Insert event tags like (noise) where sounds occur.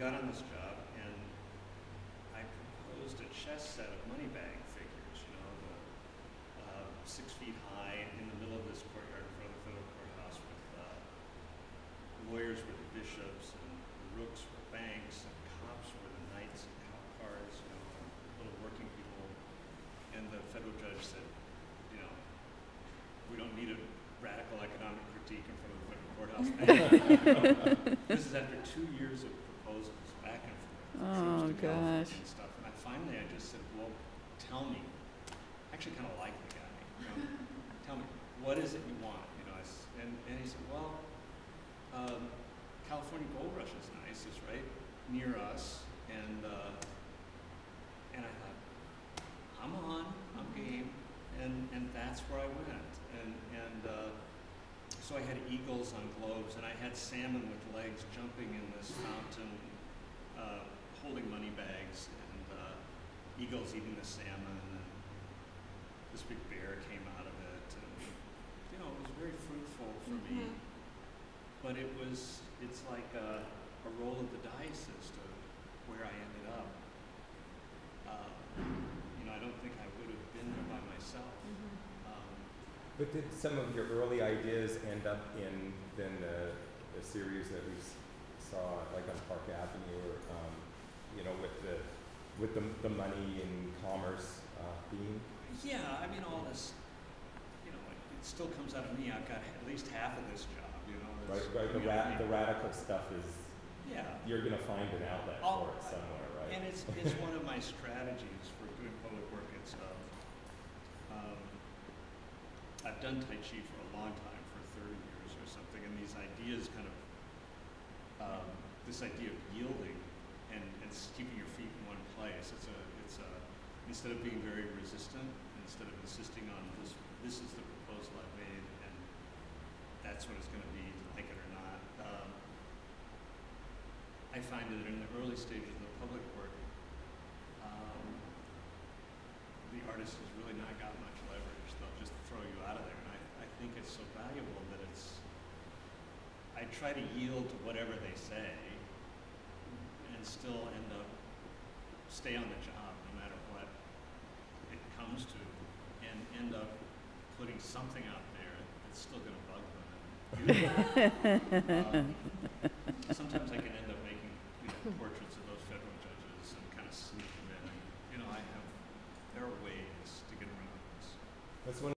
got on this job, and I proposed a chess set of money bag figures, you know, the, uh, six feet high in the middle of this courtyard in front of the federal courthouse with uh, lawyers were the bishops, and rooks were banks, and cops were the knights, and cop cards, you know, and little working people. And the federal judge said, you know, we don't need a radical economic critique in front of the federal courthouse. (laughs) (laughs) this is after two years of Oh, trips to California gosh. And stuff. And I finally, I just said, well, tell me. I actually kind of like the guy. You know, (laughs) tell me, what is it you want? You know, I and, and he said, well, um, California Gold Rush is nice. It's right near us. And, uh, and I thought, I'm on, I'm game. And, and that's where I went. And, and uh, so I had eagles on globes, and I had salmon with legs jumping in this fountain, uh, holding money bags, and uh, eagles eating the salmon, and this big bear came out of it. And, you know, it was very fruitful for me. Mhm. But it was, it's like a, a roll of the dice as to where I ended up. Uh, you know, I don't think I would have been there by myself. Um, But did some of your early ideas end up in then the, the series that we saw, like on Park Avenue, or, um, you know, with the, with the, the money and commerce, uh, theme? yeah, I mean, all this, you know, it, it still comes out of me. I've got at least half of this job, you know. Right, right, the ra- I the radical stuff is, Yeah. you're gonna find an outlet Oh, for it somewhere, right? And it's, it's one of my strategies for doing public work. It's, um, um, I've done Tai Chi for a long time, for thirty years or something, and these ideas kind of, um, this idea of yielding and, and s- keeping your feet in one place, it's a, it's a, instead of being very resistant, instead of insisting on this, this is the proposal I've made, and that's what it's gonna be, like it or not, um, I find that in the early stages of the public work, um, the artist has really not got much leverage. They'll just throw you out of there. And I, I think it's so valuable that it's, I try to yield to whatever they say and still end up, stay on the job no matter what it comes to, and end up putting something out there that's still going to bug them. (laughs) sometimes I can end up making you know, portraits of those federal judges and kind of sneak them in. You know, I have, there are ways to get around this. That's one